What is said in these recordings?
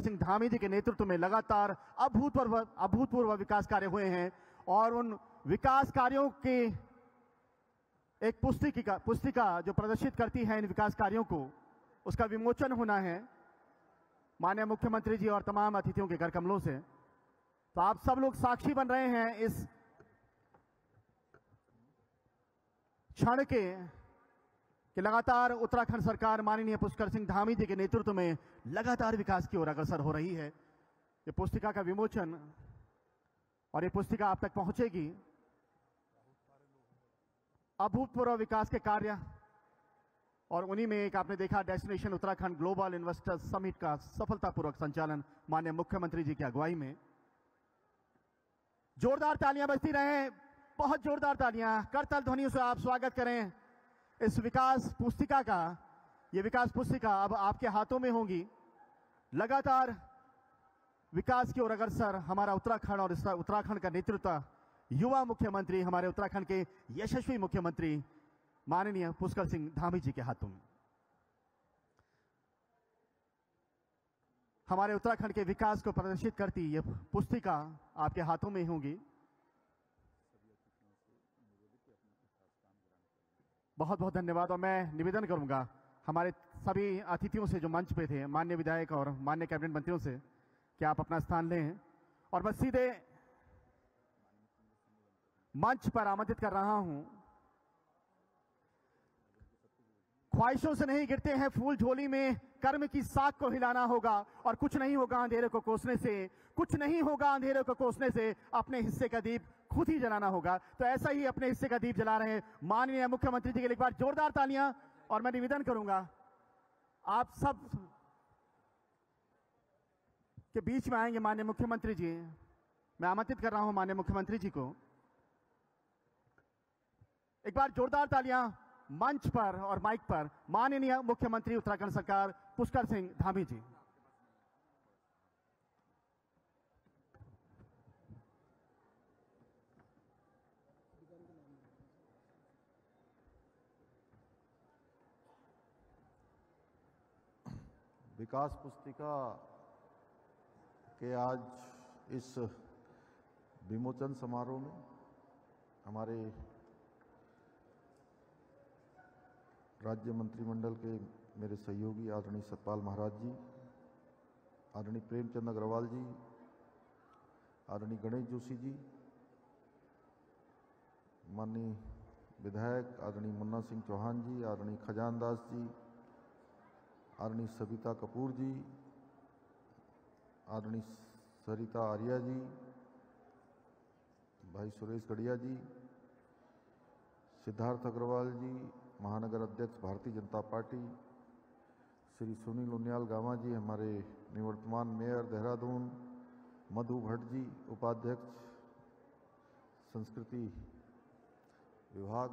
सिंह धामी जी के नेतृत्व में लगातार अभूतपूर्व अभूतपूर्व विकास कार्य हुए हैं और उन विकास कार्यों के एक पुस्तिका पुस्तिका जो प्रदर्शित करती है इन विकास कार्यों को, उसका विमोचन होना है। माननीय मुख्यमंत्री जी और तमाम अतिथियों के घर कमलों से। तो आप सब लोग साक्षी बन रहे हैं इस क्षण के कि लगातार उत्तराखंड सरकार माननीय पुष्कर सिंह धामी जी के नेतृत्व में लगातार विकास की ओर अग्रसर हो रही है। ये पुस्तिका का विमोचन और ये पुस्तिका आप तक पहुंचेगी। अभूतपूर्व विकास के कार्य और उन्हीं में एक आपने देखा destination Uttarakhand global investors summit का सफलतापूर्वक संचालन माननीय मुख्यमंत्री जी की अगुवाई में। जोरदार तालियाँ बजती रहे, बहुत जोरदार तालियाँ। करतल ध्वनियों से आप स्वागत करें। इस विकास पुस्तिका का, ये विकास पुस्तिका अब आपके हाथों में होगी। लगातार विकास की ओर अग्रसर हमारा उत्तराखंड और उत्तराखंड का नेतृत्व, युवा मुख्यमंत्री, हमारे उत्तराखंड के यशस्वी मुख्यमंत्री, माननीय पुष्कर सिंह धामी जी के हाथों में। हमारे उत्तराखंड के विकास को प्रदर्शित करती ये पुस्तिका आपके हाथों में होगी। बहुत बहुत धन्यवाद और मैं निवेदन करूँगा हमारे सभी अतिथियों से जो मंच पे थे मान्य विधायक और मान्य कैबिनेट मंत्रियों से, कि आप अपना स्थान लें। और मैं सीधे मंच पर आमंत्रित कर रहा हूँ। ख्वाहिशों से नहीं गिरते हैं फूल झोली में, कर्म की साख को हिलाना होगा, और कुछ नहीं होगा अंधेरे को कोसने से, कुछ नहीं होगा अंधेरे को कोसने से, अपने हिस्से का दीप खुद ही जलाना होगा। तो ऐसा ही अपने हिस्से का दीप जला रहे हैं। माननीय मुख्यमंत्री जी के लिए एक बार जोरदार तालियाँ और मैं निवेदन करूँगा, आप सब के बीच में आएँगे माननीय मुख्यमंत्री जी। मैं आमंत्रित कर रहा हूँ माननीय मुख्यमंत्री जी को। एक बार जोरदार तालियाँ मंच पर और माइक पर। माननीय मुख्यमंत्री, उत्तराखंड सरकार, पुष्कर सिंह धामी जी। विकास पुस्तिका के आज इस विमोचन समारोह में हमारे राज्य मंत्रिमंडल के मेरे सहयोगी आदरणीय सतपाल महाराज जी, आदरणीय प्रेमचंद अग्रवाल जी, आदरणीय गणेश जोशी जी, माननीय विधायक आदरणीय मुन्ना सिंह चौहान जी, आदरणीय खजान दास जी आदरणीय सविता कपूर जी, आदरणीय सरिता आर्या जी, भाई सुरेश गढ़िया जी, सिद्धार्थ अग्रवाल जी, महानगर अध्यक्ष भारतीय जनता पार्टी, श्री सुनील उनियाल गामा जी, हमारे निवर्तमान मेयर देहरादून, मधु भट्ट जी, उपाध्यक्ष, संस्कृति विभाग,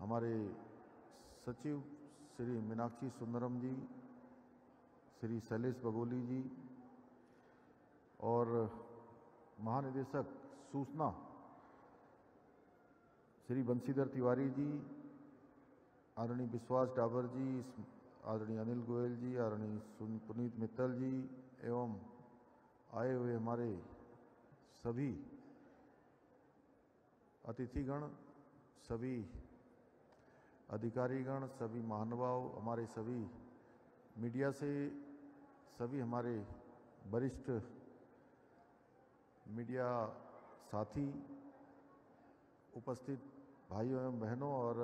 हमारे सचिव श्री मीनाक्षी सुंदरम जी, श्री शैलेश बगोली जी और महानिदेशक सूचना श्री बंशीधर तिवारी जी, आदरणीय विश्वास डाबर जी, आदरणीय अनिल गोयल जी, आदरणीय पुनीत मित्तल जी एवं आए हुए हमारे सभी अतिथिगण, सभी अधिकारीगण, सभी महानुभाव, हमारे सभी मीडिया से, सभी हमारे वरिष्ठ मीडिया साथी, उपस्थित भाइयों एवं बहनों और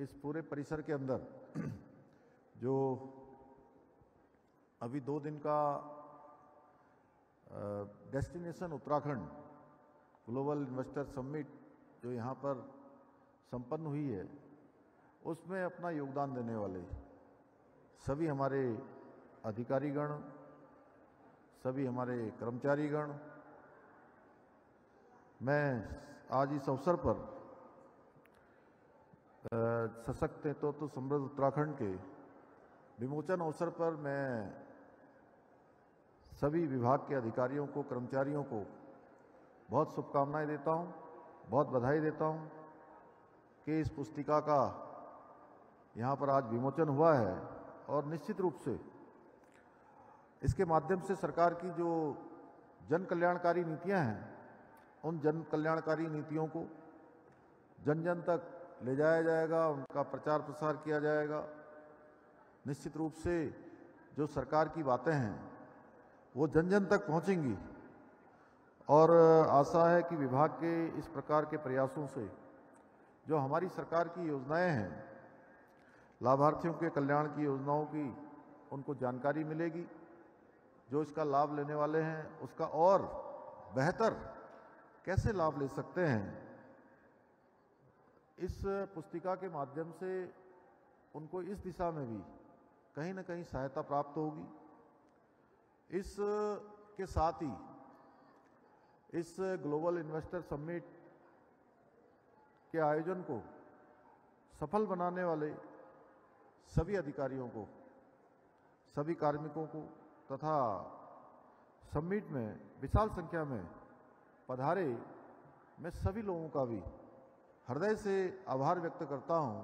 इस पूरे परिसर के अंदर, जो अभी दो दिन का destination Uttarakhand global investor summit जो यहाँ पर संपन्न हुई है उसमें अपना योगदान देने वाले सभी हमारे अधिकारीगण सभी हमारे कर्मचारीगण मैं आज इस अवसर पर सशक्त नेतृत्व तो समृद्ध उत्तराखंड के विमोचन अवसर पर मैं सभी विभाग के अधिकारियों को कर्मचारियों को बहुत शुभकामनाएँ देता हूँ, बहुत बधाई देता हूँ कि इस पुस्तिका का यहाँ पर आज विमोचन हुआ है और निश्चित रूप से इसके माध्यम से सरकार की जो जन कल्याणकारी नीतियाँ हैं, उन जन कल्याणकारी नीतियों को जन जन तक ले जाया जाएगा, उनका प्रचार प्रसार किया जाएगा। निश्चित रूप से जो सरकार की बातें हैं, वो जन जन तक पहुंचेंगी। और आशा है कि विभाग के इस प्रकार के प्रयासों से जो हमारी सरकार की योजनाएँ हैं लाभार्थियों के कल्याण की योजनाओं की उनको जानकारी मिलेगी। जो इसका लाभ लेने वाले हैं, उसका और बेहतर कैसे लाभ ले सकते हैं? इस पुस्तिका के माध्यम से उनको इस दिशा में भी कहीं ना कहीं सहायता प्राप्त होगी। इस के साथ ही इस ग्लोबल इन्वेस्टर समिट के आयोजन को सफल बनाने वाले सभी अधिकारियों को, सभी कार्मिकों को तथा समिट में, विशाल संख्या में पधारे मैं सभी लोगों का भी हृदय से आभार व्यक्त करता हूँ,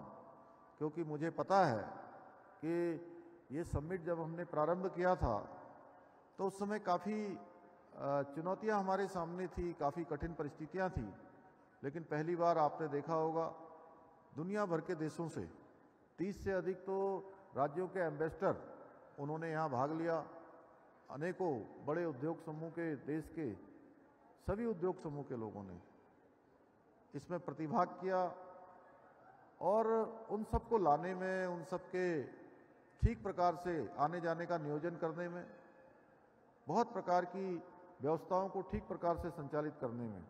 क्योंकि मुझे पता है कि ये समिट जब हमने प्रारंभ किया था तो उस समय काफ़ी चुनौतियाँ हमारे सामने थी, काफ़ी कठिन परिस्थितियाँ थी, लेकिन पहली बार आपने देखा होगा दुनिया भर के देशों से 30 से अधिक तो राज्यों के एम्बेसडर उन्होंने यहाँ भाग लिया। अनेकों बड़े उद्योग समूह के देश के सभी उद्योग समूह के लोगों ने इसमें प्रतिभाग किया और उन सबको लाने में, उन सबके ठीक प्रकार से आने जाने का नियोजन करने में, बहुत प्रकार की व्यवस्थाओं को ठीक प्रकार से संचालित करने में,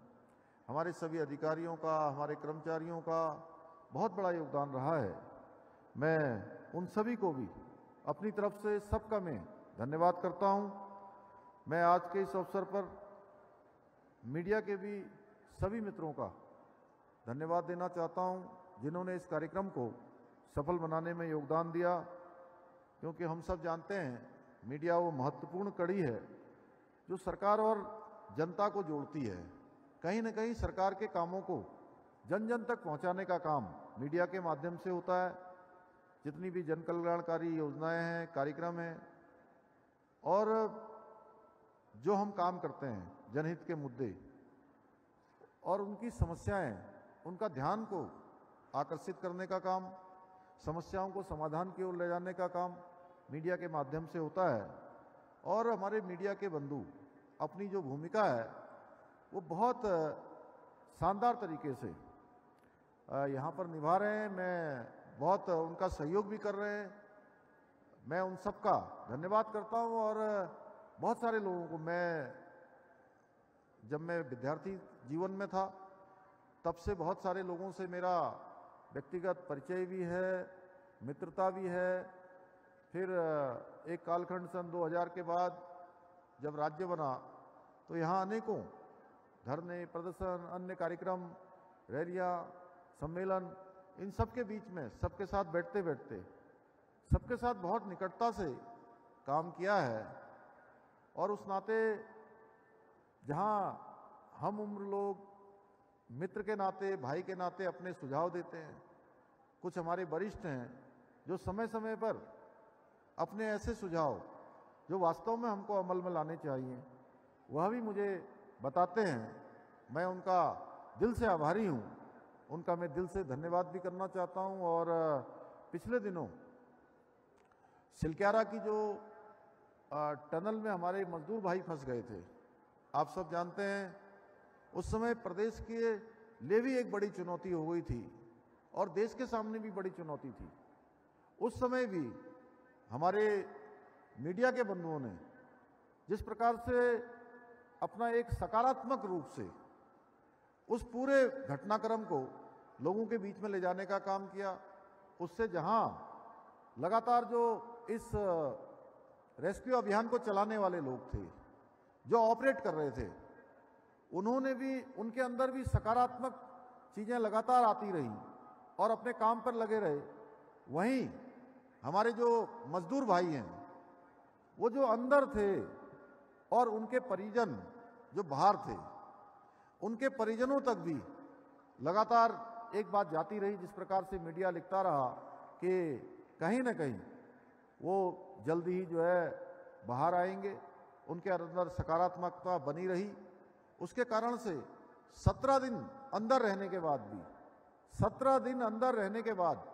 हमारे सभी अधिकारियों का, हमारे कर्मचारियों का बहुत बड़ा योगदान रहा है। मैं उन सभी को भी अपनी तरफ़ से सबका मैं धन्यवाद करता हूँ। मैं आज के इस अवसर पर मीडिया के भी सभी मित्रों का धन्यवाद देना चाहता हूँ, जिन्होंने इस कार्यक्रम को सफल बनाने में योगदान दिया। क्योंकि हम सब जानते हैं, मीडिया वो महत्वपूर्ण कड़ी है जो सरकार और जनता को जोड़ती है। कहीं ना कहीं सरकार के कामों को जन जन तक पहुँचाने का काम मीडिया के माध्यम से होता है। जितनी भी जन कल्याणकारी योजनाएँ हैं, कार्यक्रम हैं, और जो हम काम करते हैं, जनहित के मुद्दे, और उनकी समस्याएँ, उनका ध्यान को आकर्षित करने का काम, समस्याओं को समाधान की ओर ले जाने का काम मीडिया के माध्यम से होता है, और हमारे मीडिया के बंधु अपनी जो भूमिका है, वो बहुत शानदार तरीके से यहाँ पर निभा रहे हैं। मैं बहुत उनका सहयोग भी कर रहे हैं। मैं उन सबका धन्यवाद करता हूँ और बहुत सारे लोगों को मैं, जब मैं विद्यार्थी जीवन में था, तब से बहुत सारे लोगों से मेरा व्यक्तिगत परिचय भी है, मित्रता भी है। फिर, एक कालखंड सन 2000 के बाद जब राज्य बना तो यहाँ अनेकों धरने, प्रदर्शन, अन्य कार्यक्रम, रैलियाँ, सम्मेलन इन सब के बीच में, सबके साथ बैठते बैठते, सबके साथ बहुत निकटता से काम किया है। और उस नाते जहाँ हम उम्र लोग, मित्र के नाते, भाई के नाते अपने सुझाव देते हैं, कुछ हमारे वरिष्ठ हैं जो समय समय पर अपने ऐसे सुझाव, जो वास्तव में हमको अमल में लाने चाहिए, वह भी मुझे बताते हैं। मैं उनका दिल से आभारी हूँ। उनका मैं दिल से धन्यवाद भी करना चाहता हूँ और पिछले दिनों सिलक्यारा की जो टनल में हमारे मजदूर भाई फंस गए थे। आप सब जानते हैं, उस समय प्रदेश के लिए भी एक बड़ी चुनौती हो गई थी और देश के सामने भी बड़ी चुनौती थी। उस समय भी हमारे मीडिया के बंधुओं ने जिस प्रकार से अपना एक सकारात्मक रूप से उस पूरे घटनाक्रम को लोगों के बीच में ले जाने का काम किया। उससे जहाँ लगातार जो इस रेस्क्यू अभियान को चलाने वाले लोग थे, जो ऑपरेट कर रहे थे, उन्होंने भी, उनके अंदर भी सकारात्मक चीज़ें लगातार आती रही और अपने काम पर लगे रहे। वहीं हमारे जो मजदूर भाई हैं, वो जो अंदर थे और उनके परिजन जो बाहर थे, उनके परिजनों तक भी लगातार एक बात जाती रही जिस प्रकार से मीडिया लिखता रहा कि कहीं ना कहीं वो जल्दी ही जो है बाहर आएँगे, उनके अंदर सकारात्मकता बनी रही। उसके कारण से सत्रह दिन अंदर रहने के बाद भी, सत्रह दिन अंदर रहने के बाद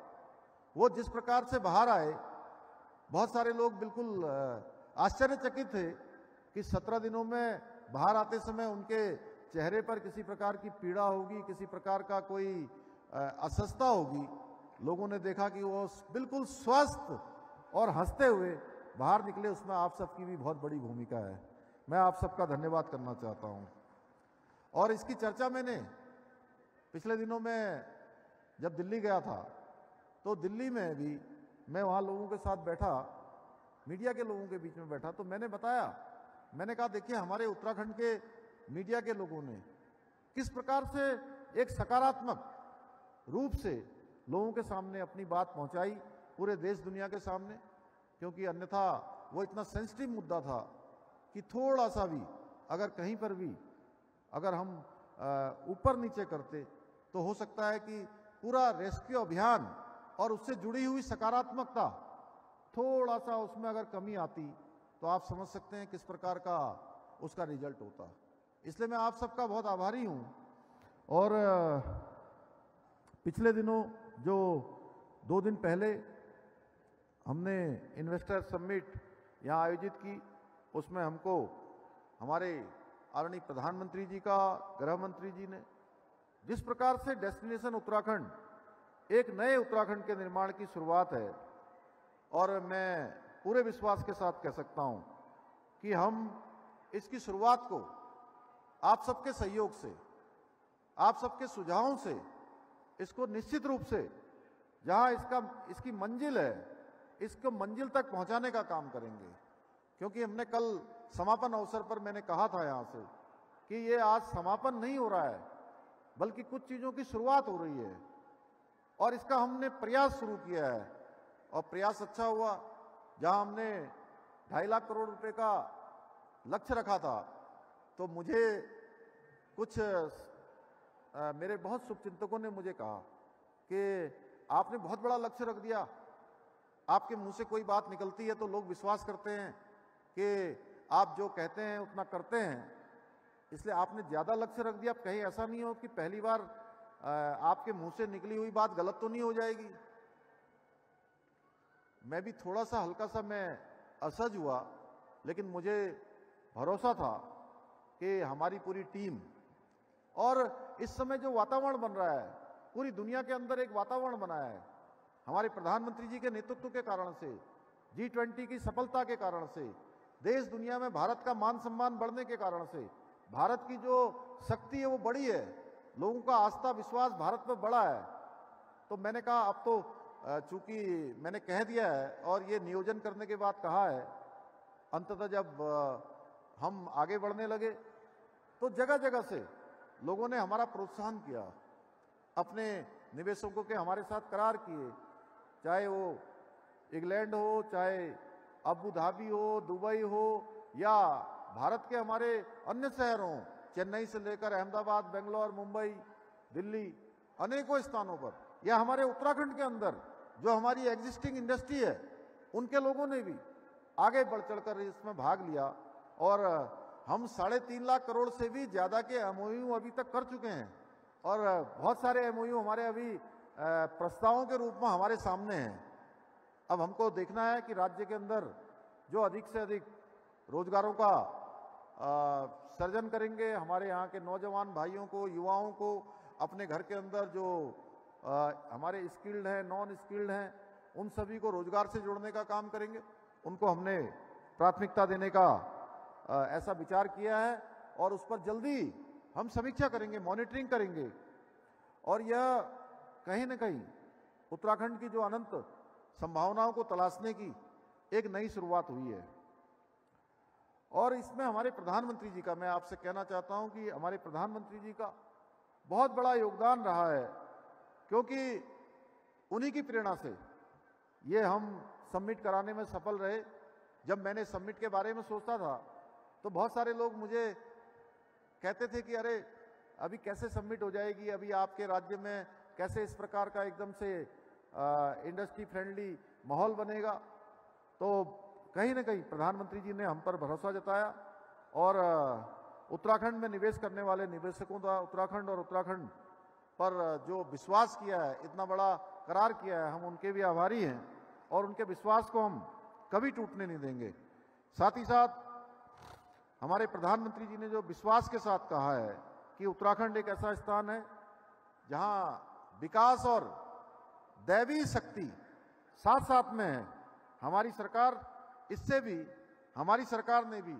वो जिस प्रकार से बाहर आए, बहुत सारे लोग बिल्कुल आश्चर्यचकित थे कि सत्रह दिनों में बाहर आते समय उनके चेहरे पर किसी प्रकार की पीड़ा होगी, किसी प्रकार का कोई अस्वस्थता होगी। लोगों ने देखा कि वो बिल्कुल स्वस्थ और हँसते हुए बाहर निकले। उसमें आप सबकी भी बहुत बड़ी भूमिका है। मैं आप सबका धन्यवाद करना चाहता हूँ। और इसकी चर्चा मैंने पिछले दिनों में जब दिल्ली गया था तो दिल्ली में भी मैं वहाँ लोगों के साथ बैठा, मीडिया के लोगों के बीच में बैठा तो मैंने बताया, मैंने कहा, देखिए, हमारे उत्तराखंड के मीडिया के लोगों ने किस प्रकार से एक सकारात्मक रूप से लोगों के सामने अपनी बात पहुंचाई, पूरे देश दुनिया के सामने, क्योंकि अन्यथा वो इतना सेंसिटिव मुद्दा था कि थोड़ा सा भी, अगर कहीं पर भी, अगर हम ऊपर नीचे करते तो हो सकता है कि पूरा रेस्क्यू अभियान और उससे जुड़ी हुई सकारात्मकता थोड़ा सा उसमें अगर कमी आती तो आप समझ सकते हैं किस प्रकार का उसका रिज़ल्ट होता। इसलिए मैं आप सबका बहुत आभारी हूँ और पिछले दिनों, जो दो दिन पहले हमने इन्वेस्टर समिट यहाँ आयोजित की, उसमें हमको हमारे आदरणीय प्रधानमंत्री जी का गृह मंत्री जी ने, जिस प्रकार से डेस्टिनेशन उत्तराखंड, एक नए उत्तराखंड के निर्माण की शुरुआत है, और मैं पूरे विश्वास के साथ कह सकता हूँ कि हम इसकी शुरुआत को आप सबके सहयोग से, आप सबके सुझावों से इसको निश्चित रूप से, जहाँ इसका, इसकी मंजिल है, इसको मंजिल तक पहुँचाने का काम करेंगे। क्योंकि हमने कल समापन अवसर पर मैंने कहा था यहाँ से कि ये आज समापन नहीं हो रहा है, बल्कि कुछ चीज़ों की शुरुआत हो रही है। और इसका हमने प्रयास शुरू किया है। और प्रयास अच्छा हुआ, जहाँ हमने ढाई लाख करोड़ रुपए का लक्ष्य रखा था। तो मुझे कुछ आ, मेरे बहुत शुभचिंतकों ने मुझे कहा कि आपने बहुत बड़ा लक्ष्य रख दिया। आपके मुँह से कोई बात निकलती है तो लोग विश्वास करते हैं कि आप जो कहते हैं उतना करते हैं। इसलिए आपने ज़्यादा लक्ष्य रख दिया। कहीं ऐसा नहीं हो कि पहली बार आपके मुँह से निकली हुई बात गलत तो नहीं हो जाएगी। मैं भी थोड़ा सा हल्का सा मैं असज हुआ लेकिन मुझे भरोसा था कि हमारी पूरी टीम और इस समय जो वातावरण बन रहा है, पूरी दुनिया के अंदर एक वातावरण बना है। हमारे प्रधानमंत्री जी के नेतृत्व के कारण से जी ट्वेंटी की सफलता के कारण से, देश दुनिया में भारत का मान सम्मान बढ़ने के कारण से, भारत की जो शक्ति है वो बड़ी है, लोगों का आस्था विश्वास भारत पर बड़ा है। तो मैंने कहा, अब तो चूँकि मैंने कह दिया है और ये नियोजन करने के बाद कहा है, अंततः जब हम आगे बढ़ने लगे तो जगह जगह से लोगों ने हमारा प्रोत्साहन किया, अपने निवेशकों के हमारे साथ करार किए, चाहे वो इंग्लैंड हो, चाहे अबू धाबी हो, दुबई हो, या भारत के हमारे अन्य शहरों, चेन्नई से लेकर अहमदाबाद, बेंगलोर, मुंबई, दिल्ली, अनेकों स्थानों पर, या हमारे उत्तराखंड के अंदर, जो हमारी एग्जिस्टिंग इंडस्ट्री है, उनके लोगों ने भी आगे बढ़ चढ़कर इसमें भाग लिया और हम साढ़े तीन लाख करोड़ से भी ज़्यादा के एमओयू अभी तक कर चुके हैं और बहुत सारे एमओयू हमारे अभी प्रस्तावों के रूप में हमारे सामने हैं। अब हमको देखना है कि राज्य के अंदर जो अधिक से अधिक रोजगारों का सर्जन करेंगे हमारे यहाँ के नौजवान भाइयों को युवाओं को अपने घर के अंदर जो आ, हमारे स्किल्ड हैं नॉन स्किल्ड हैं उन सभी को रोज़गार से जोड़ने का काम करेंगे। उनको हमने प्राथमिकता देने का ऐसा विचार किया है और उस पर जल्दी हम समीक्षा करेंगे, मॉनिटरिंग करेंगे। और यह कहीं ना कहीं उत्तराखंड की जो अनंत संभावनाओं को तलाशने की एक नई शुरुआत हुई है। और इसमें हमारे प्रधानमंत्री जी का, मैं आपसे कहना चाहता हूँ कि हमारे प्रधानमंत्री जी का बहुत बड़ा योगदान रहा है, क्योंकि उन्हीं की प्रेरणा से ये हम सबमिट कराने में सफल रहे। जब मैंने सबमिट के बारे में सोचता था तो बहुत सारे लोग मुझे कहते थे कि अरे, अभी कैसे सबमिट हो जाएगी? अभी आपके राज्य में कैसे इस प्रकार का एकदम से इंडस्ट्री फ्रेंडली माहौल बनेगा? तो कहीं ना कहीं प्रधानमंत्री जी ने हम पर भरोसा जताया और उत्तराखंड में निवेश करने वाले निवेशकों का उत्तराखंड और उत्तराखंड पर जो विश्वास किया है, इतना बड़ा करार किया है, हम उनके भी आभारी हैं और उनके विश्वास को हम कभी टूटने नहीं देंगे। साथ ही साथ हमारे प्रधानमंत्री जी ने जो विश्वास के साथ कहा है कि उत्तराखंड एक ऐसा स्थान है जहाँ विकास और दैवी शक्ति साथ साथ में है। हमारी सरकार इससे भी, हमारी सरकार ने भी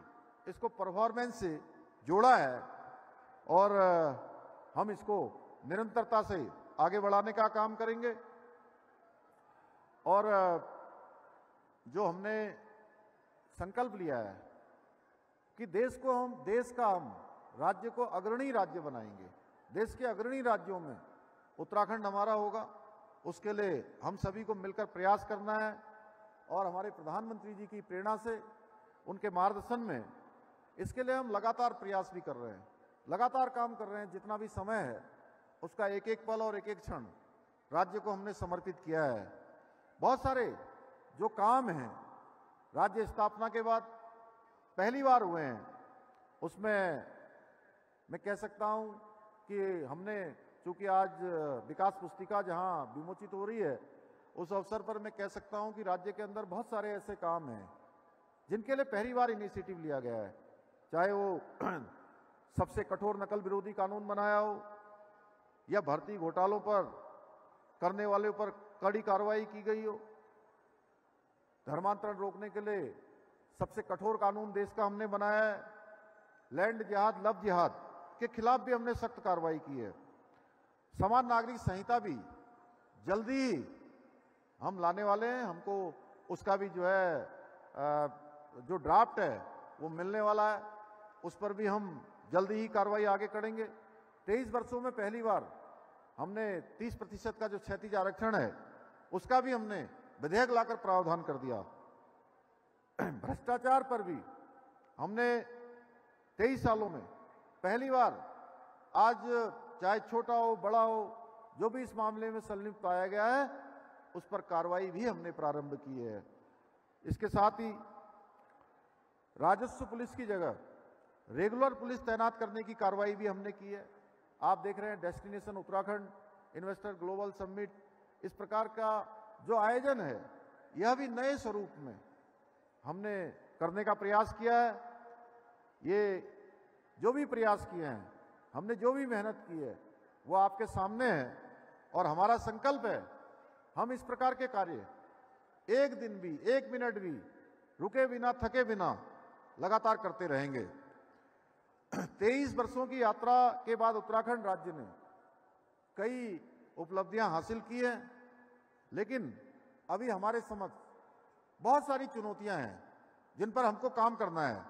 इसको परफॉर्मेंस से जोड़ा है और हम इसको निरंतरता से आगे बढ़ाने का काम करेंगे। और जो हमने संकल्प लिया है कि देश को हम, देश का हम राज्य को अग्रणी राज्य बनाएँगे। देश के अग्रणी राज्यों में उत्तराखंड हमारा होगा। उसके लिए हम सभी को मिलकर प्रयास करना है और हमारे प्रधानमंत्री जी की प्रेरणा से, उनके मार्गदर्शन में इसके लिए हम लगातार प्रयास भी कर रहे हैं। लगातार काम कर रहे हैं, जितना भी समय है, उसका एक एक पल और एक एक क्षण राज्य को हमने समर्पित किया है। बहुत सारे जो काम हैं, राज्य स्थापना के बाद पहली बार हुए हैं। उसमें मैं कह सकता हूँ कि हमने, चूँकि आज विकास पुस्तिका जहाँ विमोचित हो रही है, उस अवसर पर मैं कह सकता हूँ कि राज्य के अंदर बहुत सारे ऐसे काम हैं, जिनके लिए पहली बार इनिशिएटिव लिया गया है। चाहे वो सबसे कठोर नकल विरोधी कानून बनाया हो, या भर्ती घोटालों पर करने वाले ऊपर कड़ी कार्रवाई की गई हो, धर्मांतरण रोकने के लिए सबसे कठोर कानून देश का हमने बनाया है। लैंड जिहाद, लव जिहाद के खिलाफ भी हमने सख्त कार्रवाई की है। समान नागरिक संहिता भी जल्दी हम लाने वाले हैं। हमको उसका भी जो है जो ड्राफ्ट है, वो मिलने वाला है। उस पर भी हम जल्दी ही कार्रवाई आगे करेंगे। तेईस वर्षों में पहली बार हमने 30 प्रतिशत का जो क्षतिज आरक्षण है, उसका भी हमने विधेयक लाकर प्रावधान कर दिया। भ्रष्टाचार पर भी हमने तेईस सालों में पहली बार आज चाहे छोटा हो, बड़ा हो, जो भी इस मामले में संलिप्त पाया गया है, उस पर कार्रवाई भी हमने प्रारंभ की है। इसके साथ ही राजस्व पुलिस की जगह रेगुलर पुलिस तैनात करने की कार्रवाई भी हमने की है। आप देख रहे हैं destination Uttarakhand, investor global summit, इस प्रकार का जो आयोजन है, यह भी नए स्वरूप में हमने करने का प्रयास किया है। ये जो भी प्रयास किए हैं, हमने जो भी मेहनत की है, वो आपके सामने है और हमारा संकल्प है, हम इस प्रकार के कार्य, एक दिन भी, एक मिनट भी, रुके बिना, थके बिना लगातार करते रहेंगे। तेईस वर्षों की यात्रा के बाद उत्तराखंड राज्य ने कई उपलब्धियाँ हासिल की हैं, लेकिन अभी हमारे समक्ष बहुत सारी चुनौतियाँ हैं, जिन पर हमको काम करना है,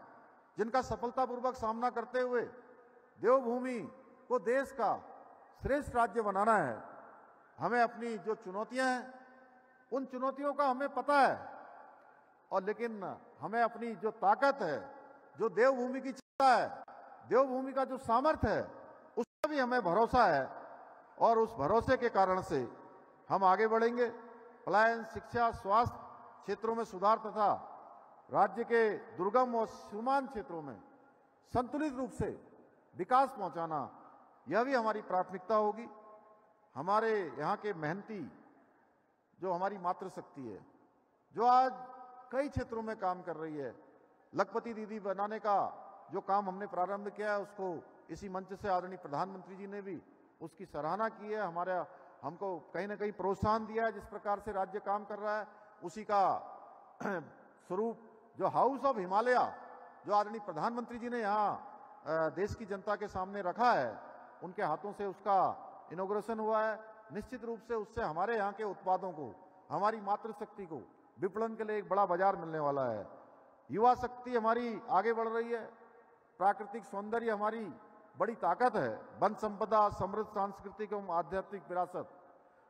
जिनका सफलतापूर्वक सामना करते हुए देवभूमि को देश का श्रेष्ठ राज्य बनाना है। हमें अपनी जो चुनौतियाँ हैं, उन चुनौतियों का हमें पता है, और लेकिन हमें अपनी जो ताकत है, जो देवभूमि की चिंता है, देवभूमि का जो सामर्थ्य है उसका भी हमें भरोसा है, और उस भरोसे के कारण से हम आगे बढ़ेंगे। पलायन, शिक्षा, स्वास्थ्य क्षेत्रों में सुधार तथा राज्य के दुर्गम और सीमांत क्षेत्रों में संतुलित रूप से विकास पहुंचाना, यह भी हमारी प्राथमिकता होगी। हमारे यहाँ के मेहनती, जो हमारी मातृशक्ति है, जो आज कई क्षेत्रों में काम कर रही है, लखपति दीदी बनाने का जो काम हमने प्रारंभ किया है, उसको इसी मंच से आदरणीय प्रधानमंत्री जी ने भी उसकी सराहना की है। हमारा, हमको कहीं ना कहीं प्रोत्साहन दिया है, जिस प्रकार से राज्य काम कर रहा है। उसी का स्वरूप, जो हाउस ऑफ़ हिमालय, जो आदरणीय प्रधानमंत्री जी ने यहाँ देश की जनता के सामने रखा है, उनके हाथों से उसका इनोग्रेशन हुआ है। निश्चित रूप से उससे हमारे यहाँ के उत्पादों को, हमारी मातृशक्ति को विपणन के लिए एक बड़ा बाज़ार मिलने वाला है। युवा शक्ति हमारी आगे बढ़ रही है। प्राकृतिक सौंदर्य हमारी बड़ी ताकत है। वन संपदा, समृद्ध सांस्कृतिक एवं आध्यात्मिक विरासत।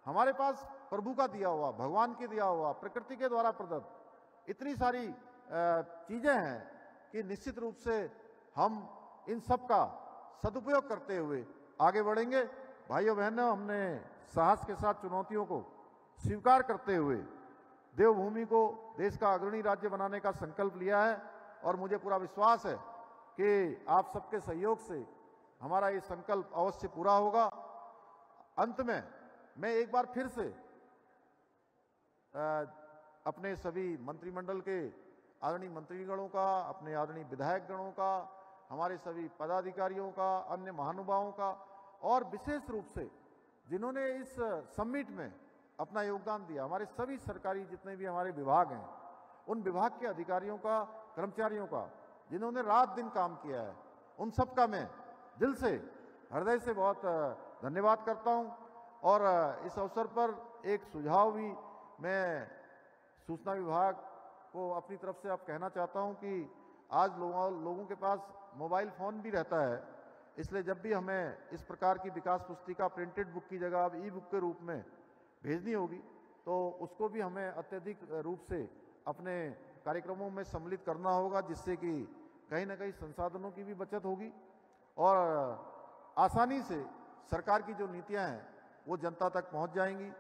हमारे पास प्रभु का दिया हुआ, भगवान के दिया हुआ, प्रकृति के द्वारा प्रदत्त इतनी सारी चीज़ें हैं कि निश्चित रूप से हम इन सब का सदुपयोग करते हुए आगे बढ़ेंगे। भाइयों बहनों, हमने साहस के साथ चुनौतियों को स्वीकार करते हुए देवभूमि को देश का अग्रणी राज्य बनाने का संकल्प लिया है और मुझे पूरा विश्वास है कि आप सबके सहयोग से हमारा ये संकल्प अवश्य पूरा होगा। अंत में मैं एक बार फिर से अपने सभी मंत्रिमंडल के आदरणीय मंत्रीगणों का, अपने आदरणीय विधायकगणों का, हमारे सभी पदाधिकारियों का, अन्य महानुभावों का, और विशेष रूप से जिन्होंने इस समिट में अपना योगदान दिया, हमारे सभी सरकारी जितने भी हमारे विभाग हैं, उन विभाग के अधिकारियों का, कर्मचारियों का, जिन्होंने रात दिन काम किया है, उन सबका मैं दिल से, हृदय से बहुत धन्यवाद करता हूँ। और इस अवसर पर एक सुझाव भी मैं सूचना विभाग को अपनी तरफ़ से आप कहना चाहता हूँ कि आज लोगों लोगों के पास मोबाइल फ़ोन भी रहता है, इसलिए जब भी हमें इस प्रकार की विकास पुस्तिका प्रिंटेड बुक की जगह अब ई बुक के रूप में भेजनी होगी तो उसको भी हमें अत्यधिक रूप से अपने कार्यक्रमों में सम्मिलित करना होगा, जिससे कि कहीं ना कहीं संसाधनों की भी बचत होगी और आसानी से सरकार की जो नीतियाँ हैं वो जनता तक पहुँच जाएँगी।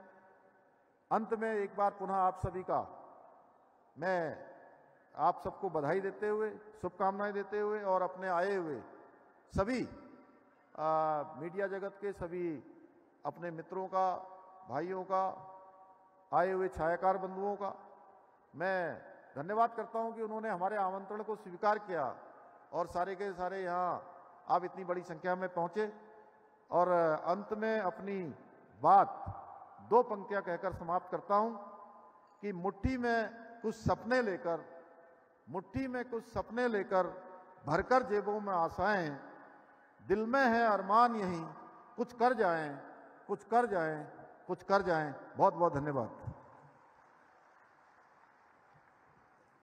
अंत में एक बार पुनः आप सभी का मैं आप सबको बधाई देते हुए शुभकामनाएँ देते हुए और अपने आए हुए सभी आ, मीडिया जगत के सभी अपने मित्रों का भाइयों का आए हुए छायाकार बंधुओं का मैं धन्यवाद करता हूँ कि उन्होंने हमारे आमंत्रण को स्वीकार किया और सारे के सारे यहाँ आप इतनी बड़ी संख्या में पहुँचे और अंत में अपनी बात दो पंक्तियाँ कहकर समाप्त करता हूँ कि मुट्ठी में कुछ सपने लेकर, मुट्ठी में कुछ सपने लेकर भरकर जेबों में आशाएँ, दिल में है अरमान यही, कुछ कर जाएँ, कुछ कर जाएँ, कुछ कर जाएँ। बहुत बहुत धन्यवाद।